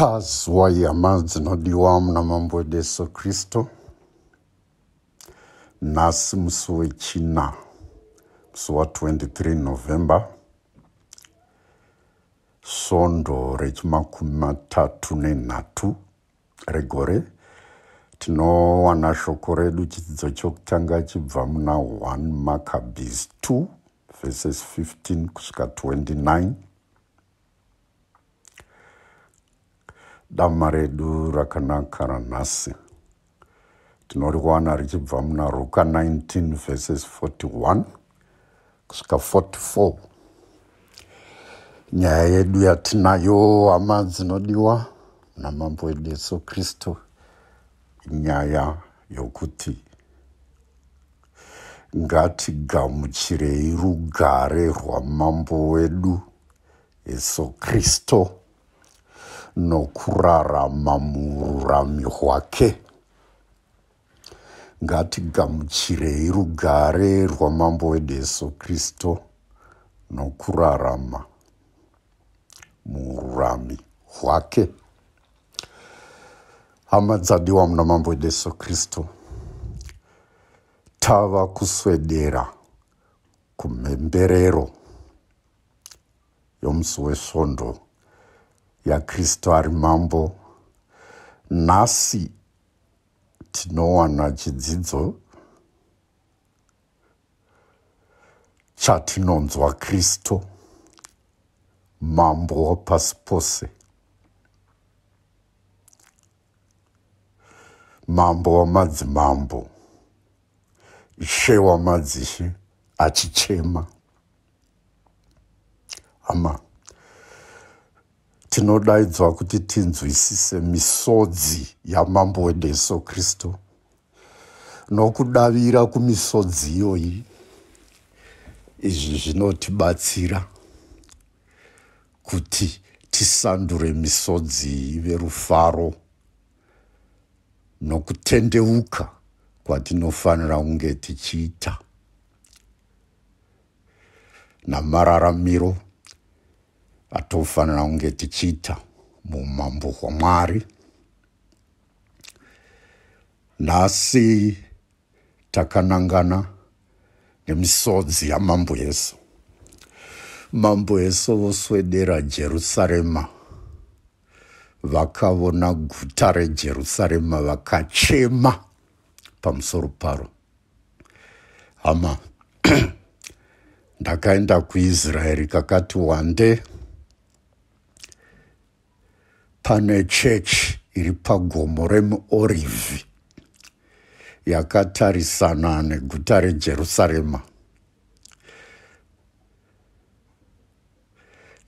tazwai hama dzinodiwa muna mambo wedu yesu kristu nhasi musi wechina musi wa23 november. Svondo rechimakumi matatu nenhatu regore. Tinowana shoko redu chidzidzo chokutanga chibva muna 1 macabes 2 verses 15 kusvika 29 dama redu rakanaka ranhasi. Tinoriwana richibva muna ruka 19 verses 41 kusvika 44 nyaya yedu yatinayo hama dzinodiwa namambo wedu yesu kristu nyaya yokuti ngatigamuchirei rugare rwamambo wedu yesu kristu nokurarama muururami hwake. Ngatigamuchirei rugare rwamambo wedu yesu kristu nokurarama muururami hwake. Hama dzadiwa muna mambo wedu yesu kristu tava kuswedera kumhemberero yomusi wesvondo yakristu ari mambo. Nhasi tinowana chidzidzo chatinonzwa kristu mambo wapasi pose. Mambo wamadzimambo ishe wamadzishe achichema. Hama tinodaidzwa kuti tinzwisise misodzi yamambo wedu yesu kristu. Nokudavira kumisodzi iyoyi izvi zvinotibatsira kuti tisandure misodzi ive rufaro nokutendeuka kwatinofanira kunge tichiita. Namararamiro atofanira kunge tichiita mumambo hwamwari nhasi takanangana nemisodzi yamambo yesu. Mambo yesu voswedera jerusarema. Vakaona guta rejerusarema vakachema pamusoro paro. Hama ndakaenda kuisraeri kakati wande pane chechi iri pagomo remuorivhi yakatarisana neguta rejerusarema.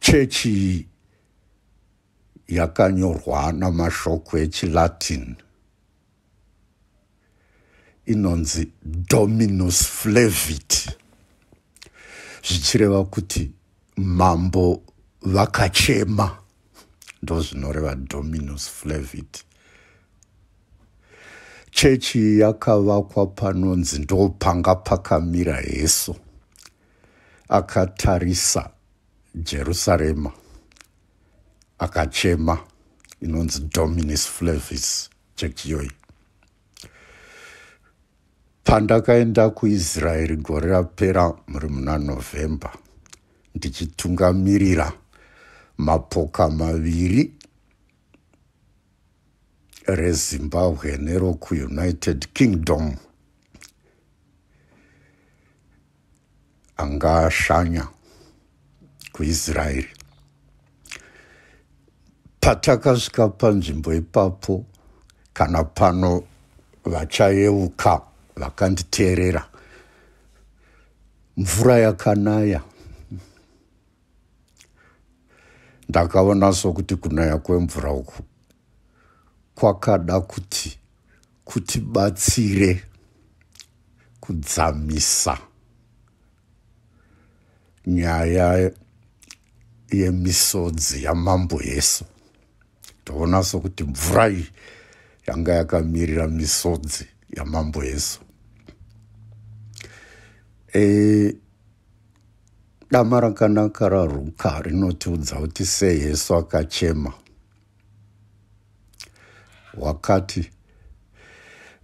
Chechi yakanyorwa namashoko echilatin. Inonzi dominus flevit zvichireva kuti mambo vakachema ndo zvinoreva dominus flevit chechi yakavakwa panonzi ndo panga pakamira yesu akatarisa jerusarema. Akachema inonzi dominus flavis chechi iyoyi pandakaenda kuisraeri gore rapera muri muna novhemba ndichitungamirira mapoka maviri rezimbabwe nerokuunited kingdom. Anga ashanya kuisraeri patakasvika panzvimbo ipapo kana pano vachayeuka vakanditeerera. Mvura yakanaya ndakaona sokuti kunaya kwemvura uku kwakada kuti kutibatsire kudzamisa nyaya yemisodzi yamambo yesu. Ndoona sokuti mvura iyi yanga yakamirira misodzi yamambo yesu. E, dama rakanaka raruka rinotiudza kuti seyesu akachema. Wakati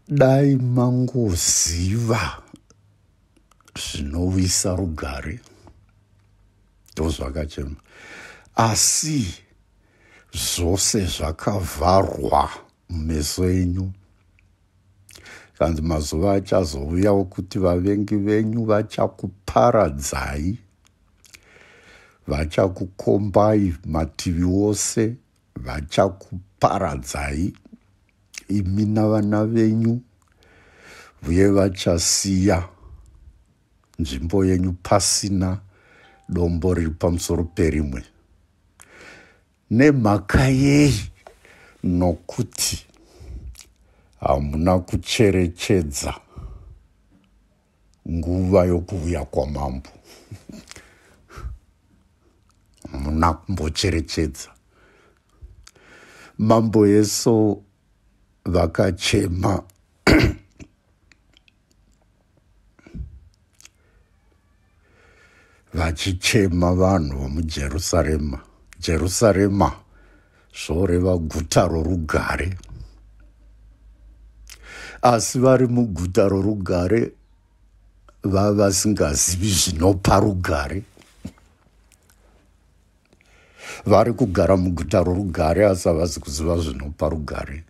dai mangoziva zvinowisa rugare. Ndozvakachema. Asi zvose zvakavharwa mumeso enyu. Kanzi mazuva achazouya okuti vavengi venyu vachakuparadzai vachakukombai mativi ose vachakuparadzai. Imi navana venyu uye vachasiya nzvimbo yenyu pasina dombo riri pamusoro perimwe. Nemhaka yei nokuti hamuna kucherechedza nguva yokuuya kwamambo hamuna kumbocherechedza. Mambo yeso vakachema. Vachichema vanhu vomujerusarema jerusarema zvoreva guta rorugare. Asi vari muguta rorugare vava vasingazivi zvinopa rugare vari kugara muguta rorugare asi havasi kuziva zvinopa rugare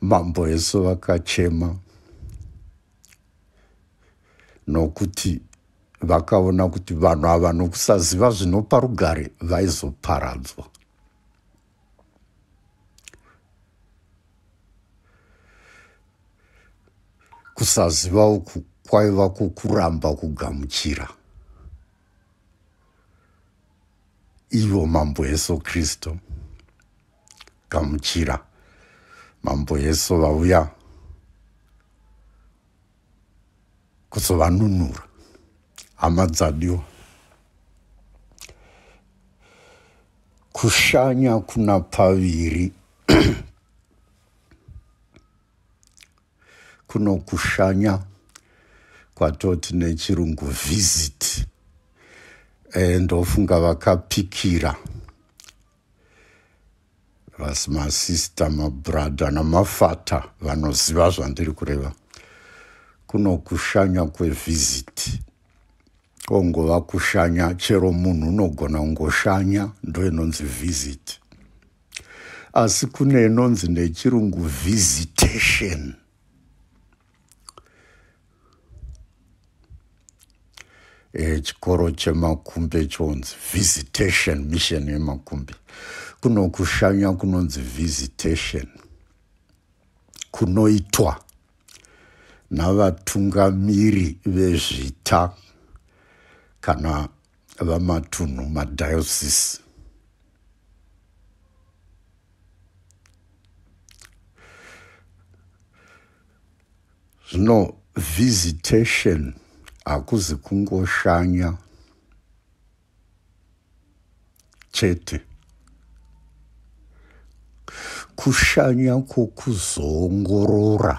mambo yeso vakachema. Nokuti vakaona kuti vanhu ava nokusaziva zvinopa rugare vaizoparadzwa. Kusaziva uku kwaiva kukuramba kugamuchira ivo mambo yesu kristu gamuchira mambo yesu vauya kuzovanunura. Hama dzadiwa kushanya kuna paviri. Kuno kushanya kwatoti nechirungu visit e, ndofunga vakapikira vasi masista mabradha namafata vanoziva zvandiri kureva. Kuno kushanya kwevhiziti kongova kushanya chero munhu unogona kungoshanya ndo inonzi vhiziti asi kune inonzi nechirungu visitation chikoro chemakumbe chonzi visitation mission yemakumbe kuno kushanya kunonzi visitation. Kunoitwa navatungamiri vezvita kana vamatunhu madiocese zvino visitation hakuzi kungoshanya. Chete. Kushanya kwokuzoongorora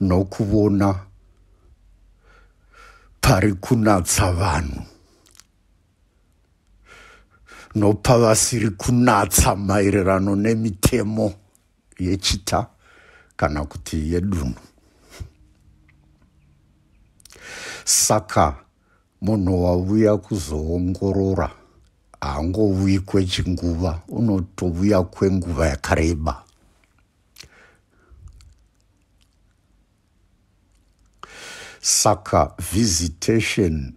nokuvona pari kunatsa vanhu. Nopa vasiri kunatsa maererano nemitemo yechita kana kuti yedunhu. Saka munhu wauya kuzoongorora haangouyi kwechinguva unotouya kwenguva yakareba. Saka visitation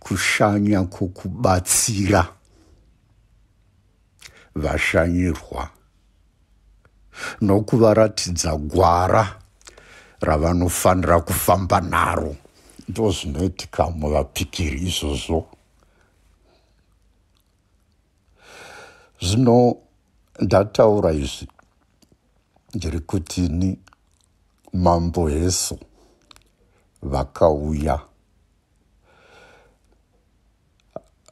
kushanya kwokubatsira vashanyirwa. Nokuvaratidza gwara ravanofanira kufamba naro. Ndo zvinoitika muvapikiri izvozvo. Zvino ndataura izvi ndiri kutini mambo yesu vakauya.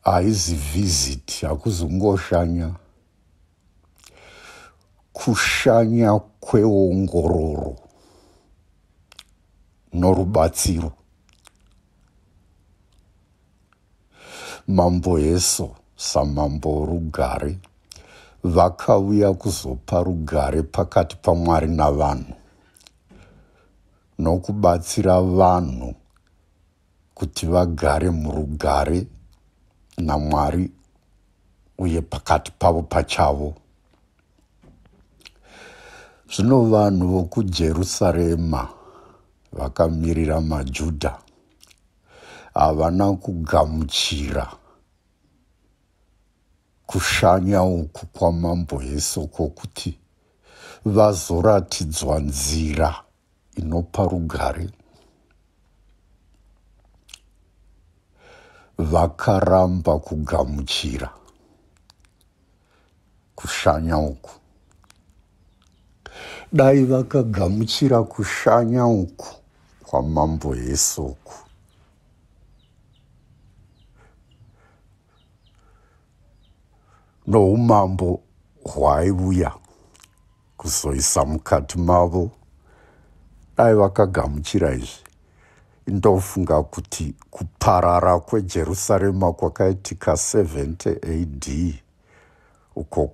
Haizi vhiziti hakuzongoshanya kushanya kweongororo norubatsiro. Mambo heso samambo rugare vakauya kuzopa rugare pakati pamwari navanhu nokubatsira vanhu kuti vagare murugare namwari uye pakati pavo pachavo zvino vanhu vokujerusarema vakamirira majudha havana kugamuchira kushanya uku kwamambo yesu kwokuti vazoratidzwa nzira inopa rugare. Vakaramba kugamuchira kushanya uku dai vakagamuchira kushanya uku kwamambo yesu uku. Noumambo hwaiuya kuzoisa mukati mavo. Dai vakagamuchira izvi. Ndofunga kuti kuparara kwejerusarema kwakaitika 70 ad uko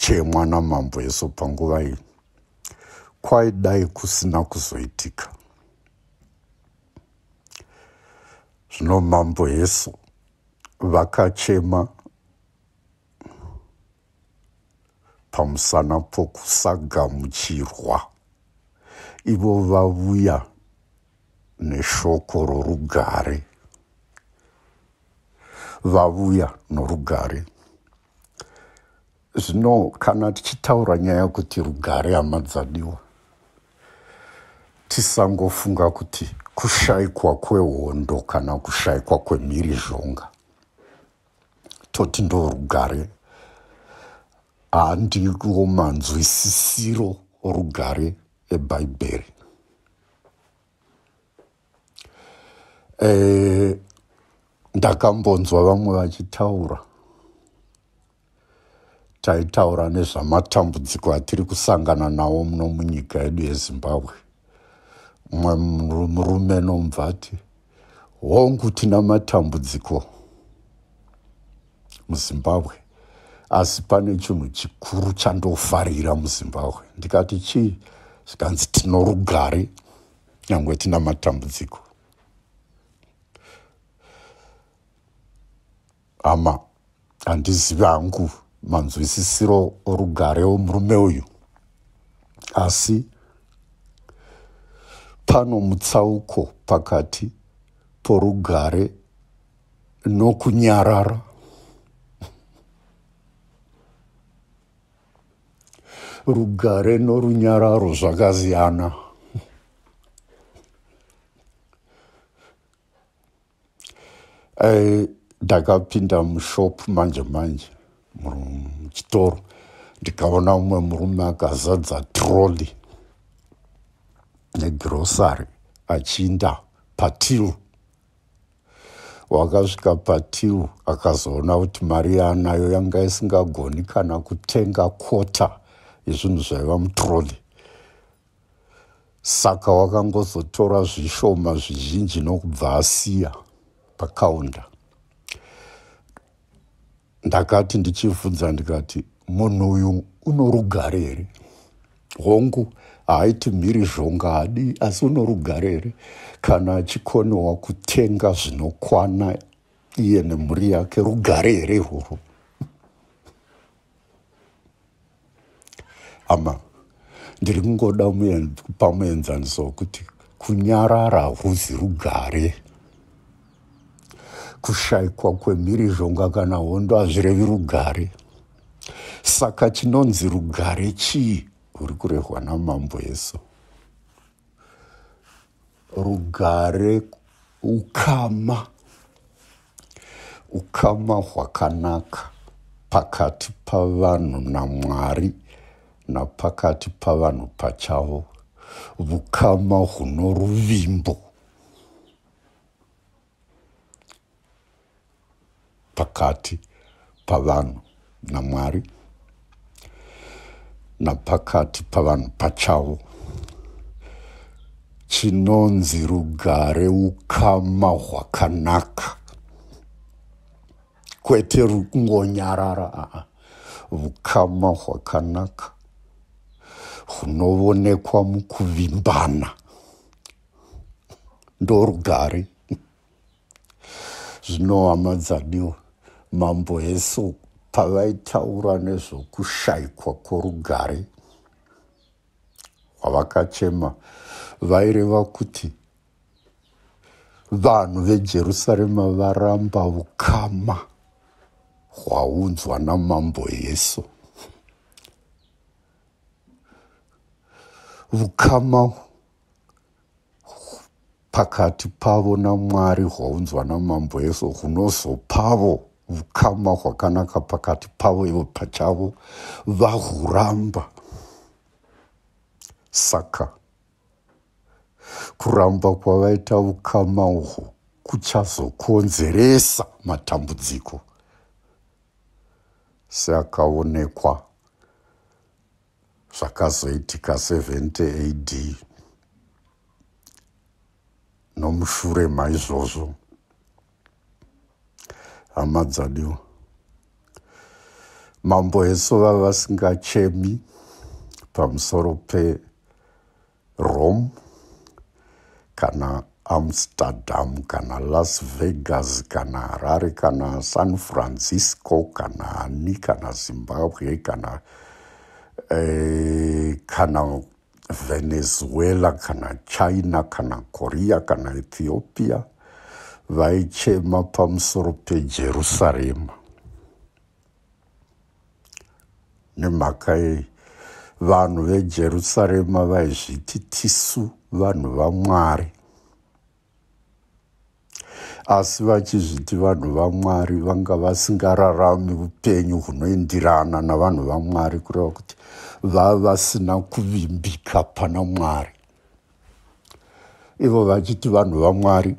kwaichemwa namambo yesu panguva iyi kwaidai kusina kuzoitika. Zvino mambo yesu vakachema pamusana pokusagamuchirwa. Ivo vavuya neshoko rorugare. Vavuya norugare zvino kana tichitaura nyaya kuti rugare hamadzadiwa tisangofunga kuti kushayikwa kwehondo kana kushayikwa kwemhirizhonga toti ndo rugare. Handiwo manzwisisiro rugare ebhaibheri e, ndakambonzwa vamwe vachitaura taitaura nezvamatambudziko atiri kusangana nawo muno munyika yedu yezimbabwe. Mumwe murume nomubvati hongu tina matambudziko muzimbabwe. Asi pane chinhu chikuru chandofarira muzimbabwe. Ndikati chii? Zvikanzi tino rugare nyange tina matambudziko. Ama handizivi hangu manzwisisiro orugare womurume uyu. Asi pano mutsauko pakati porugare nokunyarara. Rugare norunyararo zvakasiyana. Eh, ndakapinda mushopu manje manje muchitoro. Ndikaona umwe murume akazadza troli negrosary achinda patil. Wakasvika patil akazoona kuti mari yaanayo yanga isingagoni kana kutenga kota yezvinhu zvaiva mutroli saka wakangozotora zvishoma zvizhinji nokubva asiya pakaunda ndakati ndichibvunza ndikati munhu uyu uno rugare here? Hongu haaiti mhiri zvonga hadi asi uno rugare here? Kana achikoniwa kutenga zvinokwana iye nemhuri yake rugare here irworwo ama ndiri kungoda kupa muenzaniso wekuti kunyarara hakuzi rugare kushayikwa kwemhirizhonga kana hondo hazvirevi rugare. Saka chinonzi rugare chii? Uri kurehwa namambo yesu. Rugare ukama. Ukama hwakanaka. Pakati pavanhu namwari napakati pavanhu pachavo. Vukama huno ruvimbo pakati pavanhu namwari napakati pavanhu pachavo. Chinonzi rugare ukama hwakanaka. Kwete kungonyarara aa ukama hwakanaka hunoonekwa mukuvimbana. Ndorugare. Zvino hama dzadiwa mambo yesu pavaitaura nezvokushayikwa kworugare hwavakachema vaireva kuti vanhu vejerusarema varamba ukama hwaunzwa namambo yesu ukama pakati pavo namwari hwaunzwa namambo yesu hunozopavo ukama hwakanaka pakati pavo ivo pachavo vahuramba. Saka kuramba kwavaita ukama uhwo kuchazokonzeresa matambudziko. Seakaonekwa zvakazoitika 70 ad nomushure maizvozvo hama dzadiwa mambo yesu vava vasingachemi pamusoro perome kana amsterdam kana las vegas kana harare kana san francisco kana ani kana zimbabwe kana eh, kana venezuela kana china kana korea kana ethiopia vaichema pamusoro pejerusarema nemhaka yei vanhu vejerusarema vaizviti tisu vanhu vamwari. Asi vachizviti vanhu vamwari vanga vasingararami upenyu hunoendirana navanhu vamwari kureva kuti vava vasina kuvimbika pana mwari. Ivo vachiti vanhu vamwari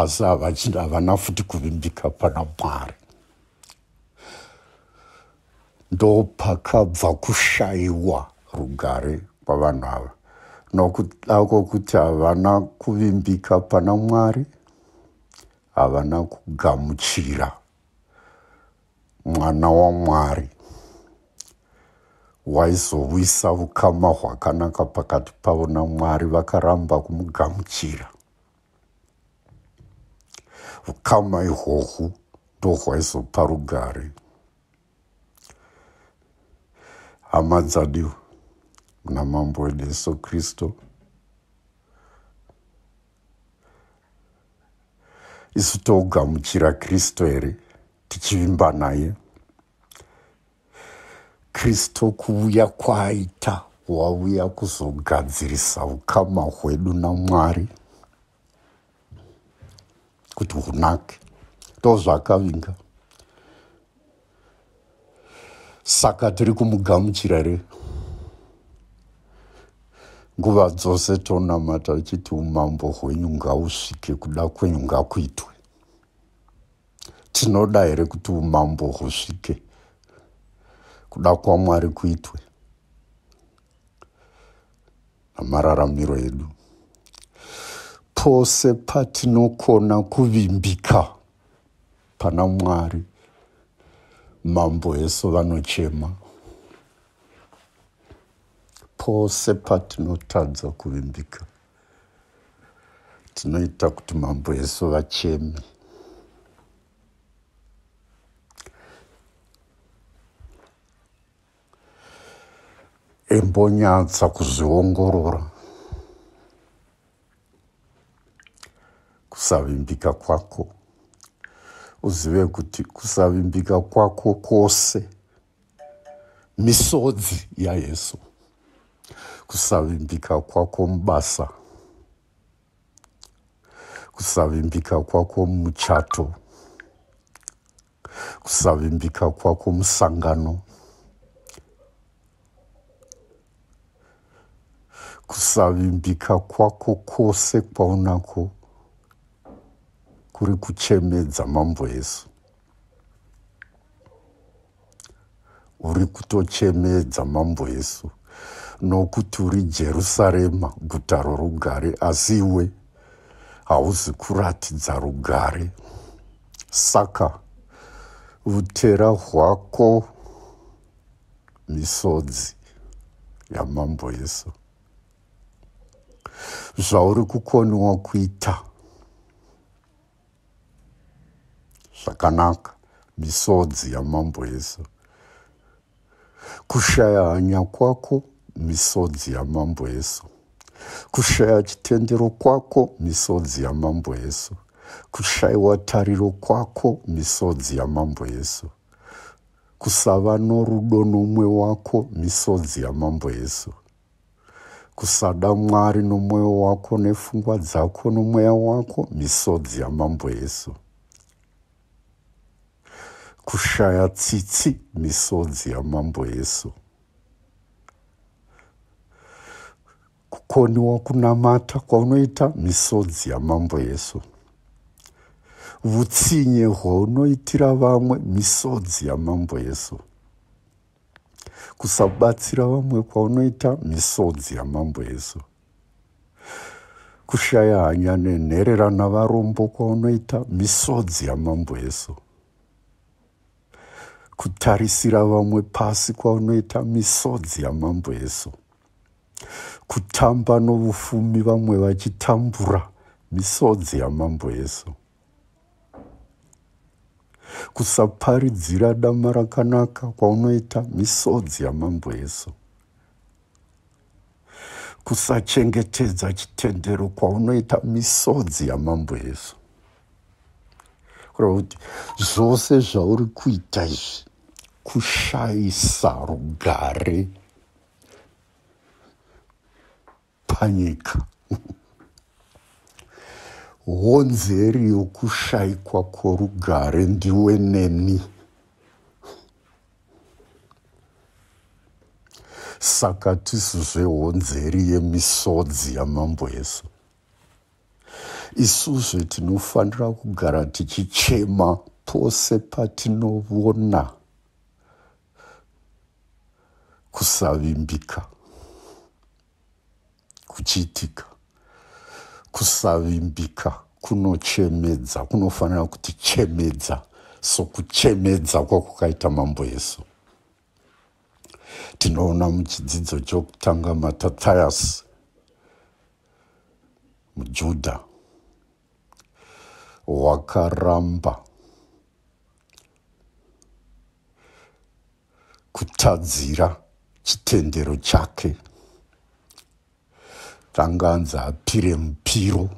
asi havana futi kuvimbika pana mwari. Ndo pakabva kushayiwa rugare kwavanhu ava. Nokudako kuti havana kuvimbika pana mwari havana kugamuchira mwana wamwari waizowisa ukama hwakanaka pakati pavo namwari vakaramba kumugamuchira ukama ihwohwu ndo hwaizopa rugare hama dzadiwa muna mambo wedu yesu kristu isu tougamuchira kristu here tichivimba naye? Kristu kuuya kwaaita wauya kuzogadzirisa ukama hwedu namwari kuti hunake ndozvaakavinga saka tiri kumugamuchira re. Nguva dzose tonamata tichiti umambo hwenyu ngausvike kuda kwenyu ngakuitwe. Tinoda here kuti umambo husvike kuda kwamwari kuitwe? Namararamiro edu pose patinokona kuvimbika pana mwari mambo yesu vanochema pose patinotadza kuvimbika. Tinoita kuti mambo yesu vacheme embonyatsa kuzviongorora kusavimbika kwako. Uzive kuti kusavimbika kwako kwose misodzi yayesu kusavimbika kwako mubasa. Kusavimbika kwako muchato. Kusavimbika kwako musangano. Kusavimbika kwako kwose kwaunako kuri kuchemedza mambo yesu. Uri kutochemedza mambo yesu nokuti uri jerusarema guta rorugare asi iwe hauzi kuratidza rugare. Saka utera hwako misodzi yamambo yesu. Zvauri kukoniwa kuita zvakanaka. Misodzi yamambo yesu. Kushaya hanya kwako misodzi yamambo yesu. Kushaya chitendero kwako misodzi yamambo yesu. Kushayiwa tariro kwako misodzi yamambo yesu. Kusava norudo nomwe wako misodzi yamambo yesu. Kusada mwari nomwoyo wako nepfungwa dzako nomweya wako misodzi yamambo yesu kushaya tsitsi misodzi yamambo yesu. Kukoniwa kunamata kwaunoita misodzi yamambo yesu. Vutsinye hwaunoitira vamwe misodzi yamambo yesu. Kusabatsira vamwe kwaunoita misodzi yamambo yesu. Kushaya hanya nenhererana varombo kwaunoita misodzi yamambo yesu kutarisira vamwe pasi kwaunoita misodzi yamambo yesu kutamba novufumi vamwe vachitambura misodzi yamambo yesu kusaparidzira dama rakanaka kwaunoita misodzi yamambo yesu kusachengetedza chitendero kwaunoita misodzi yamambo yesu kureva kuti zvose zvauri kuita izvi kushayisa rugare. Panyika. Honzeri yokushayikwa kworugare ndiwe neni. Saka tisuzve honzeri yemisodzi yamambo yesu isuzve tinofanira kugara tichichema pose patinovona kusavimbika kuchiitika. Kusavimbika kunochemedza kunofanira kutichemedza sokuchemedza kwakukaita mambo yesu. Tinoona muchidzidzo chokutanga matatayasi mujudha wakaramba kutadzira chitendero chake. Tanganzi apire mupiro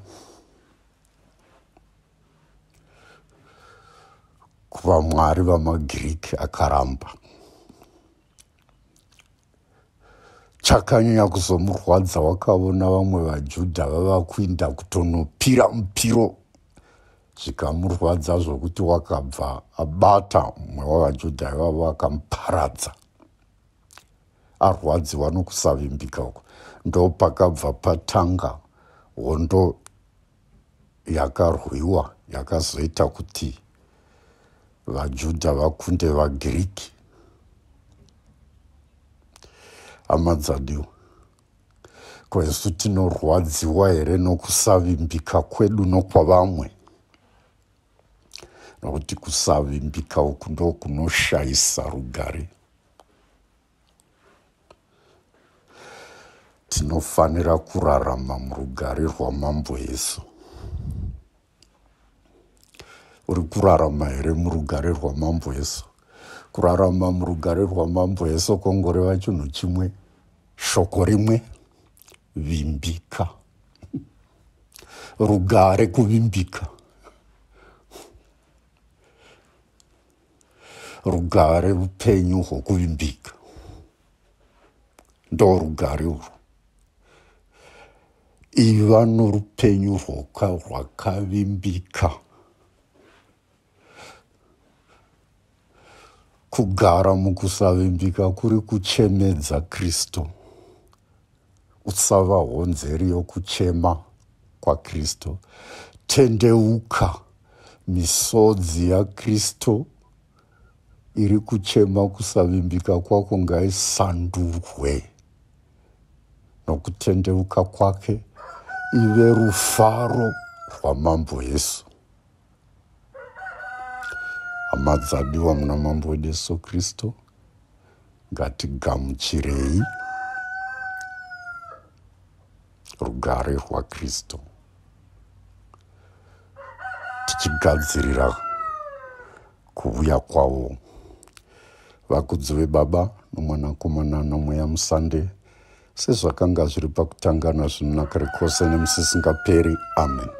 kuvamwari vamagiriki akaramba. Chakanyanya kuzomurwadza wakaona vamwe vajudha vava kuinda kutonopira mupiro zvikamurwadza zvokuti wakabva abata mumwe wavajudha ivavo akamuparadza arwadziwa nokusavimbika uko ndo pakabva patanga hondo yakarwiwa yakazoita kuti vajudha vakunde vagiriki amadzadiwa kwesu tinorwadziwa here nokusavimbika kwedu nokwavamwe? Nokuti kusavimbika uku ndo kunoshayisa rugare tinofanira kurarama murugare rwamambo yesu. Uri kurarama here murugare rwamambo yesu? Kurarama murugare rwamambo yesu kwongoreva chinhu chimwe shoko rimwe vimbika. Rugare kuvimbika. Rugare upenyu hwokuvimbika ndo rugare urwu. Iva norupenyu rwoka rwakavimbika. Kugara mukusavimbika kuri kuchemedza kristu usava honzeri yokuchema kwakristu tendeuka misodzi yakristu iri kuchema kusavimbika kwako ngaisandurwe. Nokutendeuka kwake ive rufaro rwamambo yesu hama dzadiwa muna mambo wedu yesu kristu. Ngatigamuchirei rugare rwakristu tichigadzirira kuuya kwavo. Vakudzi vebaba nomwanakomana nomweya musande sezvakanga zviri pakutanga nazvino nakare kwose nemusisingaperi amen